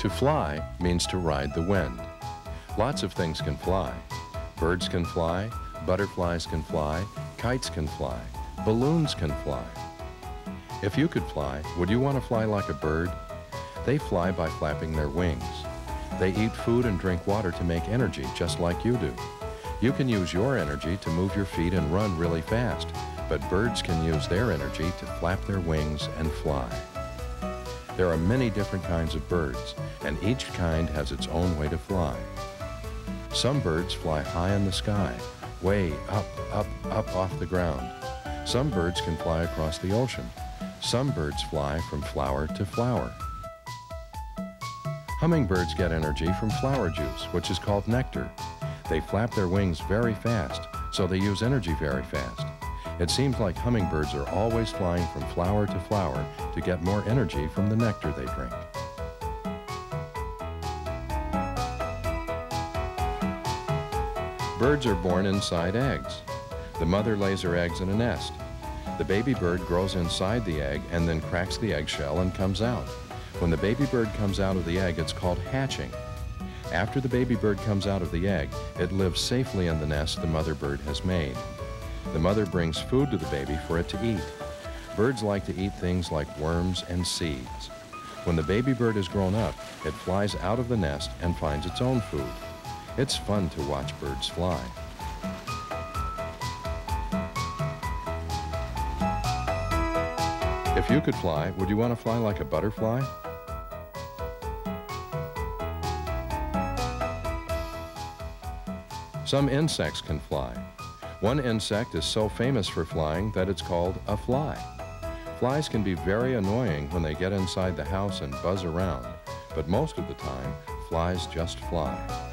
To fly means to ride the wind. Lots of things can fly. Birds can fly, butterflies can fly, kites can fly, balloons can fly. If you could fly, would you want to fly like a bird? They fly by flapping their wings. They eat food and drink water to make energy, just like you do. You can use your energy to move your feet and run really fast, but birds can use their energy to flap their wings and fly. There are many different kinds of birds, and each kind has its own way to fly. Some birds fly high in the sky, way up, up, up off the ground. Some birds can fly across the ocean. Some birds fly from flower to flower. Hummingbirds get energy from flower juice, which is called nectar. They flap their wings very fast, so they use energy very fast. It seems like hummingbirds are always flying from flower to flower to get more energy from the nectar they drink. Birds are born inside eggs. The mother lays her eggs in a nest. The baby bird grows inside the egg and then cracks the eggshell and comes out. When the baby bird comes out of the egg, it's called hatching. After the baby bird comes out of the egg, it lives safely in the nest the mother bird has made. The mother brings food to the baby for it to eat. Birds like to eat things like worms and seeds. When the baby bird is grown up, it flies out of the nest and finds its own food. It's fun to watch birds fly. If you could fly, would you want to fly like a butterfly? Some insects can fly. One insect is so famous for flying that it's called a fly. Flies can be very annoying when they get inside the house and buzz around, but most of the time, flies just fly.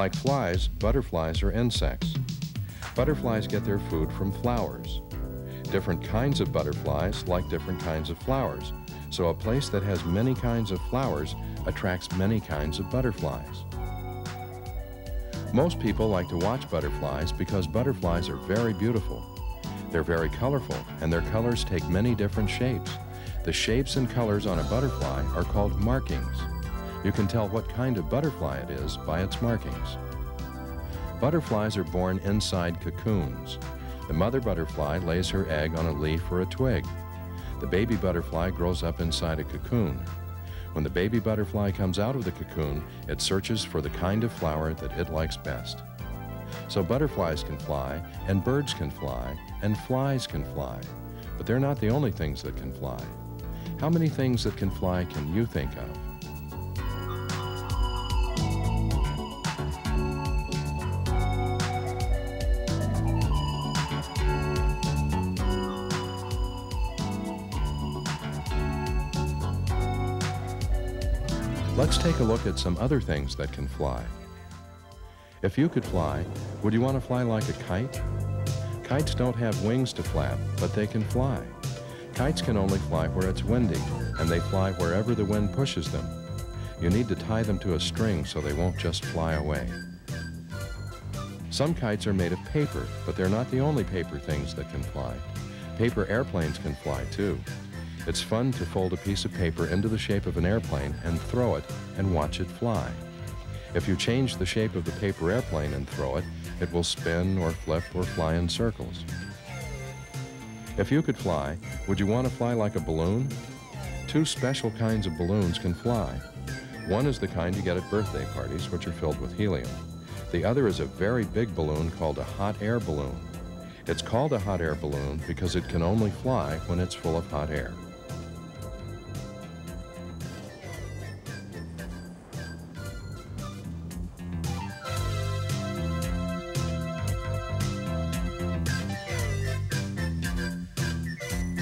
Like flies, butterflies are insects. Butterflies get their food from flowers. Different kinds of butterflies like different kinds of flowers, so a place that has many kinds of flowers attracts many kinds of butterflies. Most people like to watch butterflies because butterflies are very beautiful. They're very colorful, and their colors take many different shapes. The shapes and colors on a butterfly are called markings. You can tell what kind of butterfly it is by its markings. Butterflies are born inside cocoons. The mother butterfly lays her egg on a leaf or a twig. The baby butterfly grows up inside a cocoon. When the baby butterfly comes out of the cocoon, it searches for the kind of flower that it likes best. So butterflies can fly, and birds can fly, and flies can fly. But they're not the only things that can fly. How many things that can fly can you think of? Let's take a look at some other things that can fly. If you could fly, would you want to fly like a kite? Kites don't have wings to flap, but they can fly. Kites can only fly where it's windy, and they fly wherever the wind pushes them. You need to tie them to a string so they won't just fly away. Some kites are made of paper, but they're not the only paper things that can fly. Paper airplanes can fly too. It's fun to fold a piece of paper into the shape of an airplane and throw it and watch it fly. If you change the shape of the paper airplane and throw it, it will spin or flip or fly in circles. If you could fly, would you want to fly like a balloon? Two special kinds of balloons can fly. One is the kind you get at birthday parties, which are filled with helium. The other is a very big balloon called a hot air balloon. It's called a hot air balloon because it can only fly when it's full of hot air.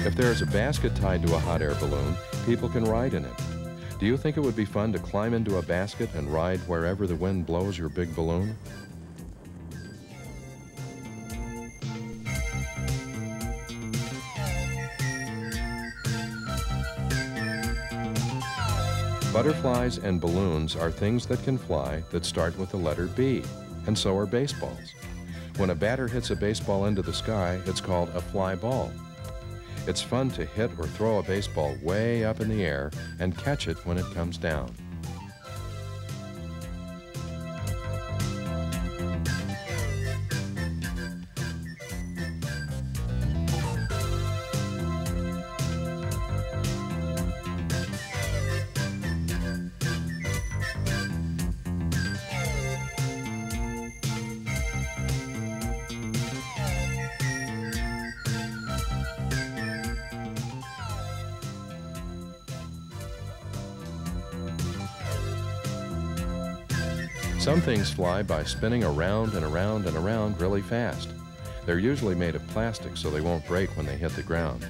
If there is a basket tied to a hot air balloon, people can ride in it. Do you think it would be fun to climb into a basket and ride wherever the wind blows your big balloon? Butterflies and balloons are things that can fly that start with the letter B, and so are baseballs. When a batter hits a baseball into the sky, it's called a fly ball. It's fun to hit or throw a baseball way up in the air and catch it when it comes down. Some things fly by spinning around and around and around really fast. They're usually made of plastic so they won't break when they hit the ground.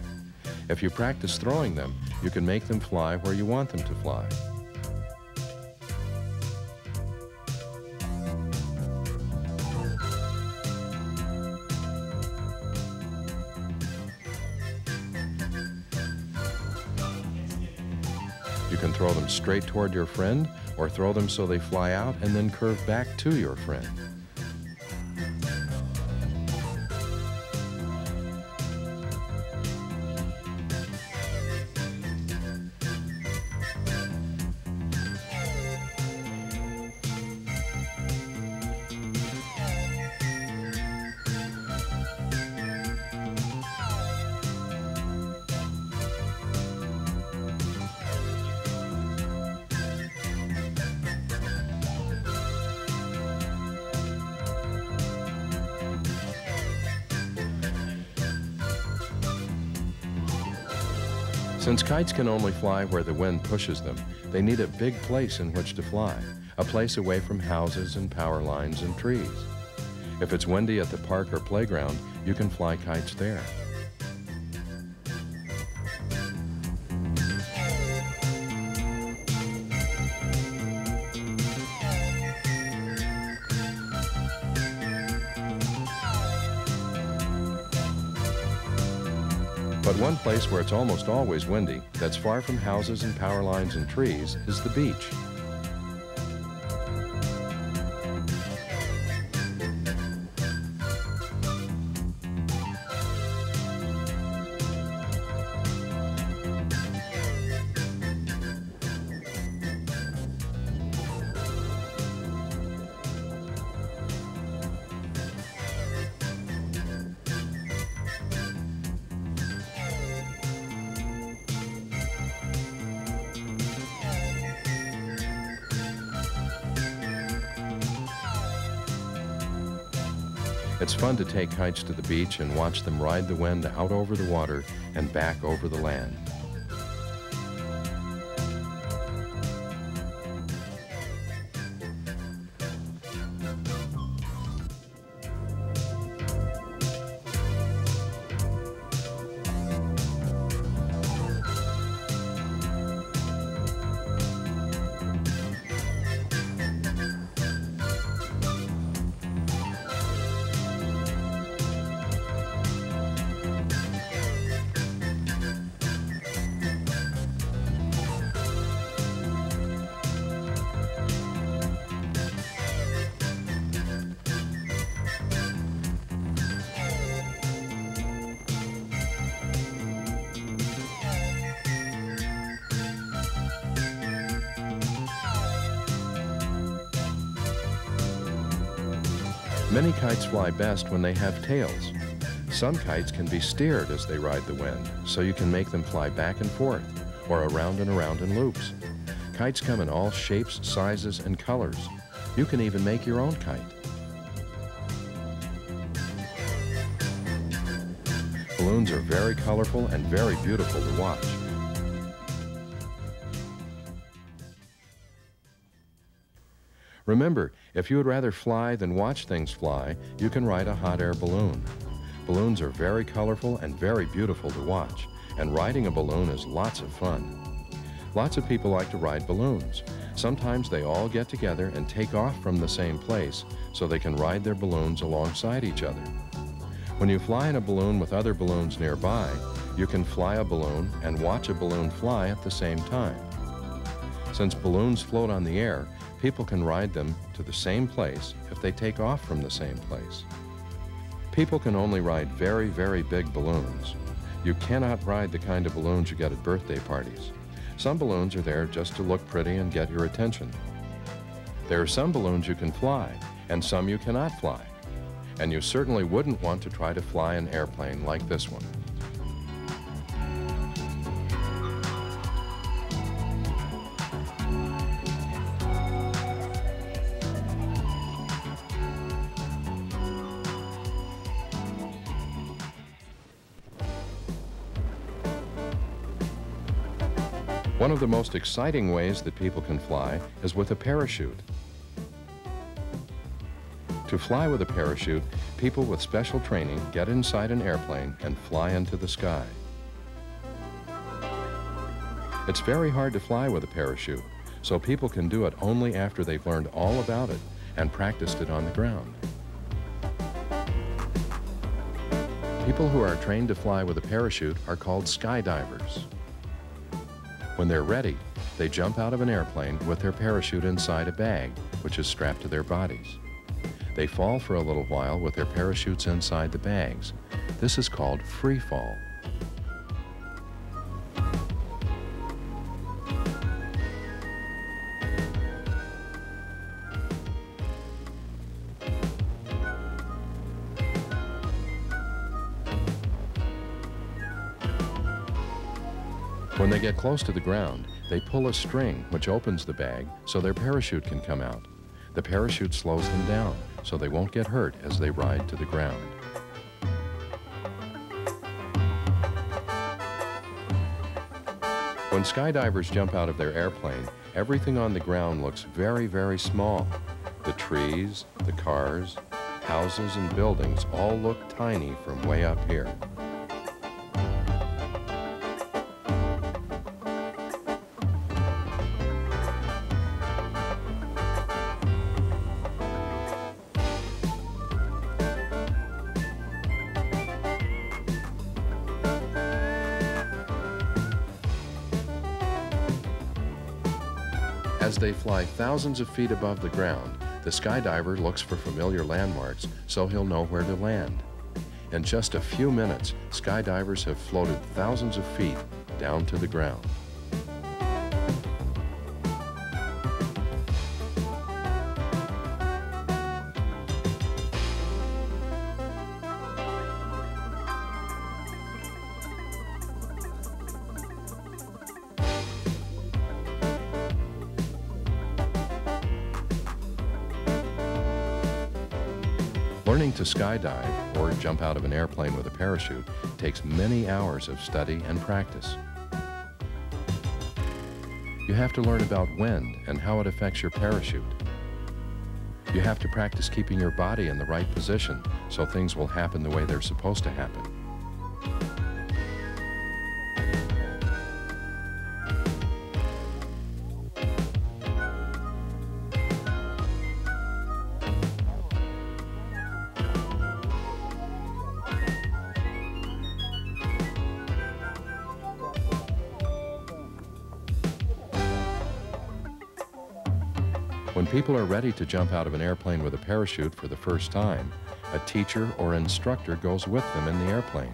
If you practice throwing them, you can make them fly where you want them to fly. You can throw them straight toward your friend or throw them so they fly out and then curve back to your friend. Since kites can only fly where the wind pushes them, they need a big place in which to fly, a place away from houses and power lines and trees. If it's windy at the park or playground, you can fly kites there. But one place where it's almost always windy, that's far from houses and power lines and trees, is the beach. Take kites to the beach and watch them ride the wind out over the water and back over the land. Many kites fly best when they have tails. Some kites can be steered as they ride the wind, so you can make them fly back and forth, or around and around in loops. Kites come in all shapes, sizes, and colors. You can even make your own kite. Balloons are very colorful and very beautiful to watch. Remember, if you would rather fly than watch things fly, you can ride a hot air balloon. Balloons are very colorful and very beautiful to watch, and riding a balloon is lots of fun. Lots of people like to ride balloons. Sometimes they all get together and take off from the same place so they can ride their balloons alongside each other. When you fly in a balloon with other balloons nearby, you can fly a balloon and watch a balloon fly at the same time. Since balloons float on the air, people can ride them to the same place if they take off from the same place. People can only ride very, very big balloons. You cannot ride the kind of balloons you get at birthday parties. Some balloons are there just to look pretty and get your attention. There are some balloons you can fly, and some you cannot fly. And you certainly wouldn't want to try to fly an airplane like this one. Of the most exciting ways that people can fly is with a parachute. To fly with a parachute, people with special training get inside an airplane and fly into the sky. It's very hard to fly with a parachute, so people can do it only after they've learned all about it and practiced it on the ground. People who are trained to fly with a parachute are called skydivers. When they're ready, they jump out of an airplane with their parachute inside a bag, which is strapped to their bodies. They fall for a little while with their parachutes inside the bags. This is called free fall. They get close to the ground, they pull a string which opens the bag so their parachute can come out. The parachute slows them down so they won't get hurt as they ride to the ground. When skydivers jump out of their airplane, everything on the ground looks very, very small. The trees, the cars, houses, and buildings all look tiny from way up here. As they fly thousands of feet above the ground, the skydiver looks for familiar landmarks so he'll know where to land. In just a few minutes, skydivers have floated thousands of feet down to the ground. Skydive or jump out of an airplane with a parachute takes many hours of study and practice. You have to learn about wind and how it affects your parachute. You have to practice keeping your body in the right position so things will happen the way they're supposed to happen. People are ready to jump out of an airplane with a parachute for the first time, a teacher or instructor goes with them in the airplane.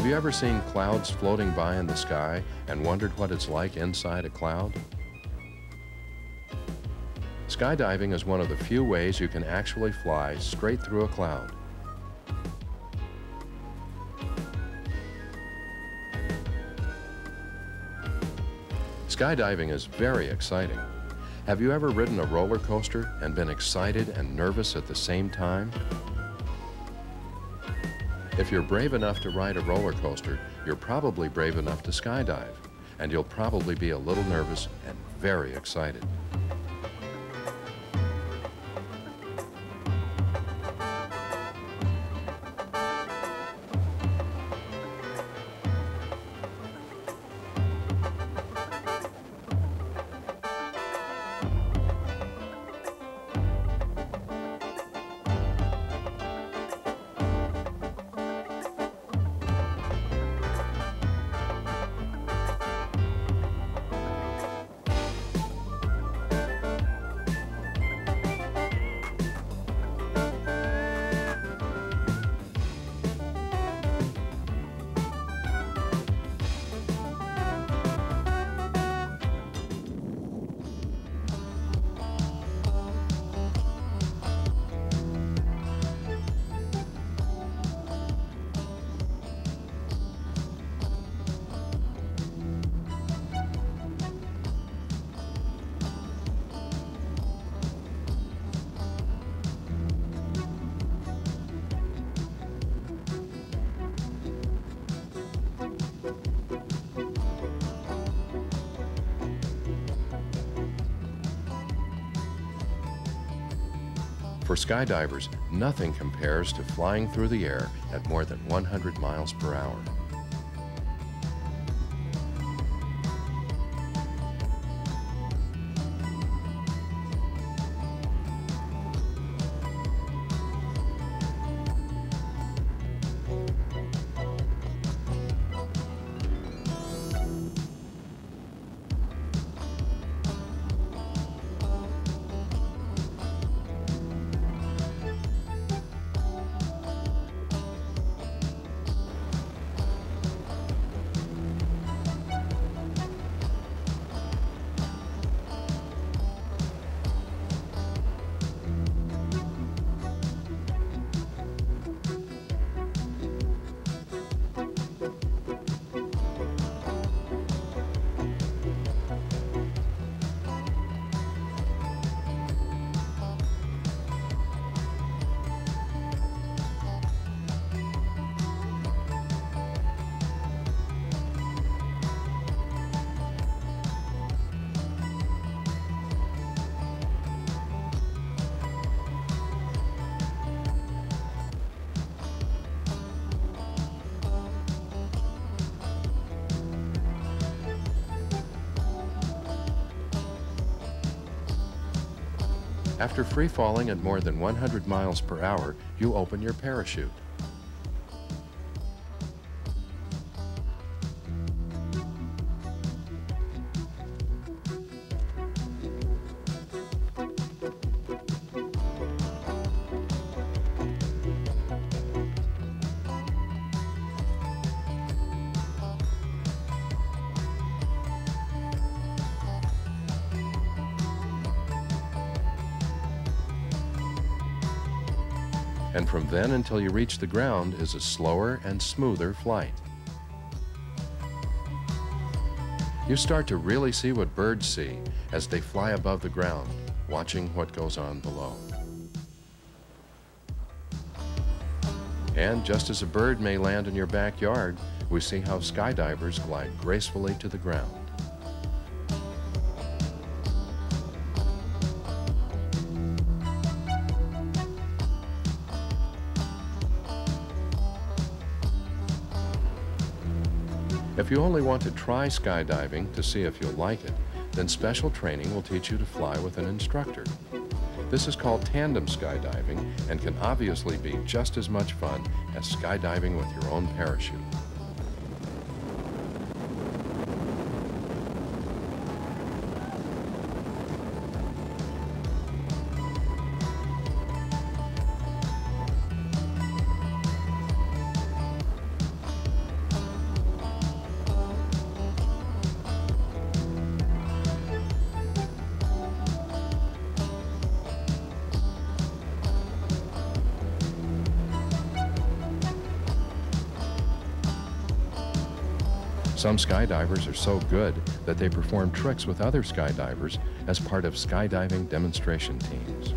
Have you ever seen clouds floating by in the sky and wondered what it's like inside a cloud? Skydiving is one of the few ways you can actually fly straight through a cloud. Skydiving is very exciting. Have you ever ridden a roller coaster and been excited and nervous at the same time? If you're brave enough to ride a roller coaster, you're probably brave enough to skydive, and you'll probably be a little nervous and very excited. For skydivers, nothing compares to flying through the air at more than 100 miles per hour. After free falling at more than 100 miles per hour, you open your parachute. And from then until you reach the ground is a slower and smoother flight. You start to really see what birds see as they fly above the ground, watching what goes on below. And just as a bird may land in your backyard, we see how skydivers glide gracefully to the ground. If you only want to try skydiving to see if you'll like it, then special training will teach you to fly with an instructor. This is called tandem skydiving and can obviously be just as much fun as skydiving with your own parachute. Some skydivers are so good that they perform tricks with other skydivers as part of skydiving demonstration teams.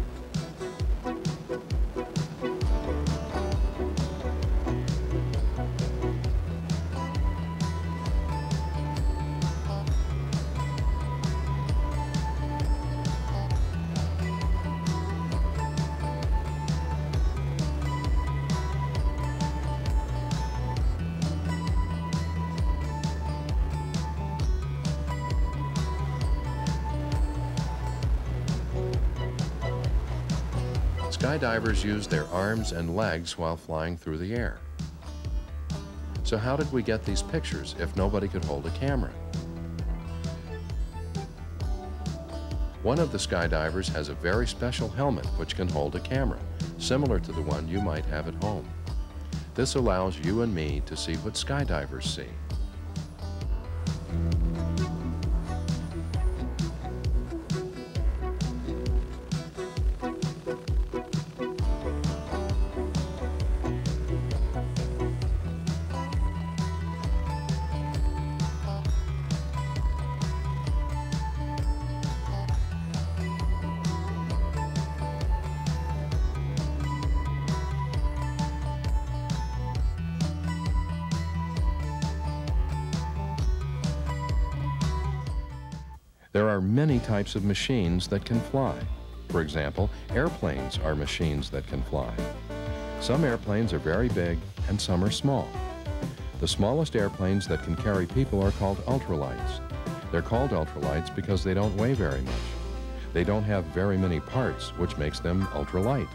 Skydivers use their arms and legs while flying through the air. So how did we get these pictures if nobody could hold a camera? One of the skydivers has a very special helmet which can hold a camera, similar to the one you might have at home. This allows you and me to see what skydivers see. Many types of machines that can fly. For example, airplanes are machines that can fly. Some airplanes are very big and some are small. The smallest airplanes that can carry people are called ultralights. They're called ultralights because they don't weigh very much. They don't have very many parts, which makes them ultralight.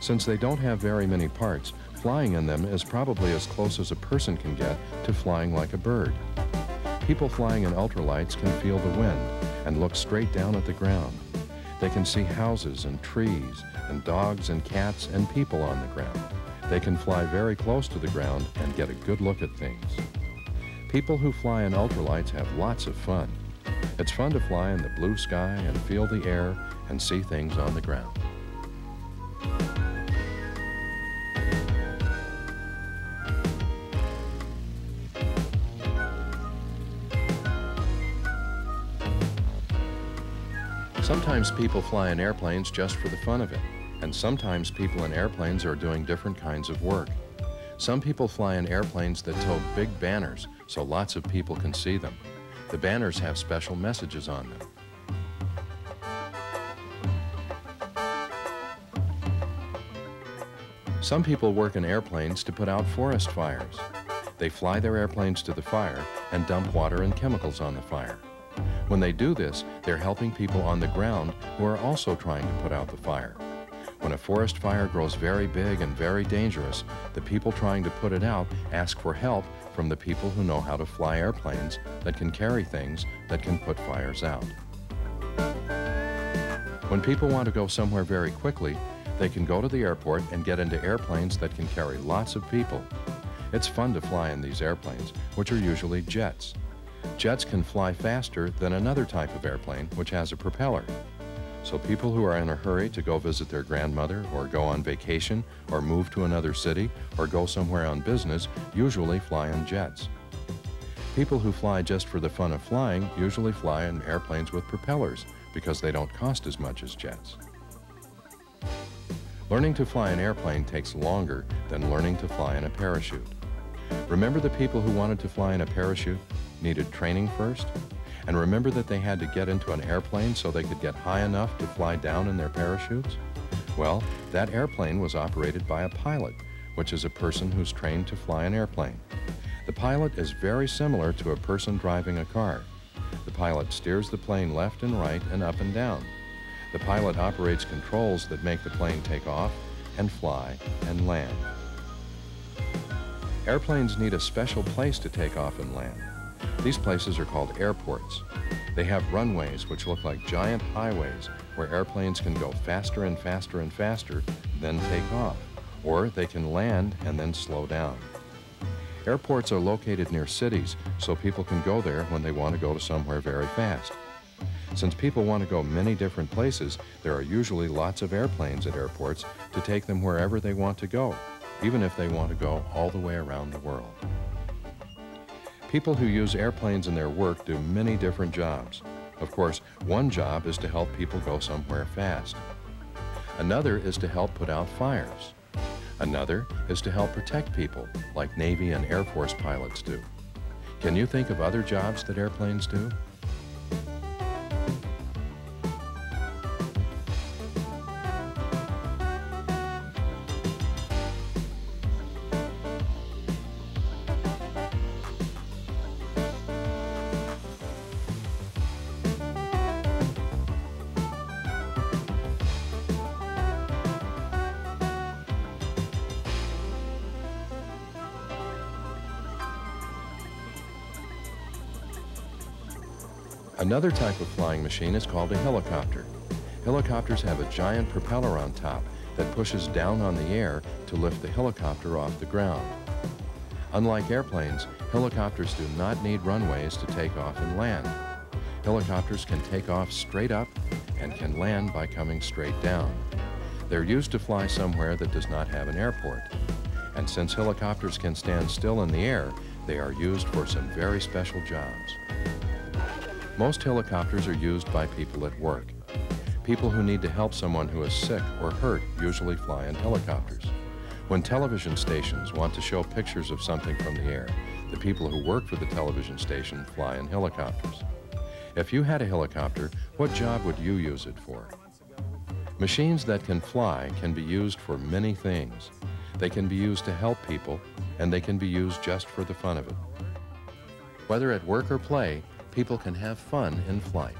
Since they don't have very many parts, flying in them is probably as close as a person can get to flying like a bird. People flying in ultralights can feel the wind and look straight down at the ground. They can see houses and trees and dogs and cats and people on the ground. They can fly very close to the ground and get a good look at things. People who fly in ultralights have lots of fun. It's fun to fly in the blue sky and feel the air and see things on the ground. Sometimes people fly in airplanes just for the fun of it, and sometimes people in airplanes are doing different kinds of work. Some people fly in airplanes that tow big banners so lots of people can see them. The banners have special messages on them. Some people work in airplanes to put out forest fires. They fly their airplanes to the fire and dump water and chemicals on the fire. When they do this, they're helping people on the ground who are also trying to put out the fire. When a forest fire grows very big and very dangerous, the people trying to put it out ask for help from the people who know how to fly airplanes that can carry things that can put fires out. When people want to go somewhere very quickly, they can go to the airport and get into airplanes that can carry lots of people. It's fun to fly in these airplanes, which are usually jets. Jets can fly faster than another type of airplane, which has a propeller. So people who are in a hurry to go visit their grandmother or go on vacation or move to another city or go somewhere on business usually fly in jets. People who fly just for the fun of flying usually fly in airplanes with propellers because they don't cost as much as jets. Learning to fly an airplane takes longer than learning to fly in a parachute. Remember the people who wanted to fly in a parachute? Needed training first, and remember that they had to get into an airplane so they could get high enough to fly down in their parachutes? Well, that airplane was operated by a pilot, which is a person who's trained to fly an airplane. The pilot is very similar to a person driving a car. The pilot steers the plane left and right and up and down. The pilot operates controls that make the plane take off and fly and land. Airplanes need a special place to take off and land. These places are called airports. They have runways which look like giant highways where airplanes can go faster and faster and faster, then take off. Or they can land and then slow down. Airports are located near cities, so people can go there when they want to go to somewhere very fast. Since people want to go many different places, there are usually lots of airplanes at airports to take them wherever they want to go, even if they want to go all the way around the world. People who use airplanes in their work do many different jobs. Of course, one job is to help people go somewhere fast. Another is to help put out fires. Another is to help protect people, like Navy and Air Force pilots do. Can you think of other jobs that airplanes do? Another type of flying machine is called a helicopter. Helicopters have a giant propeller on top that pushes down on the air to lift the helicopter off the ground. Unlike airplanes, helicopters do not need runways to take off and land. Helicopters can take off straight up and can land by coming straight down. They're used to fly somewhere that does not have an airport. And since helicopters can stand still in the air, they are used for some very special jobs. Most helicopters are used by people at work. People who need to help someone who is sick or hurt usually fly in helicopters. When television stations want to show pictures of something from the air, the people who work for the television station fly in helicopters. If you had a helicopter, what job would you use it for? Machines that can fly can be used for many things. They can be used to help people, and they can be used just for the fun of it. Whether at work or play, people can have fun in flight.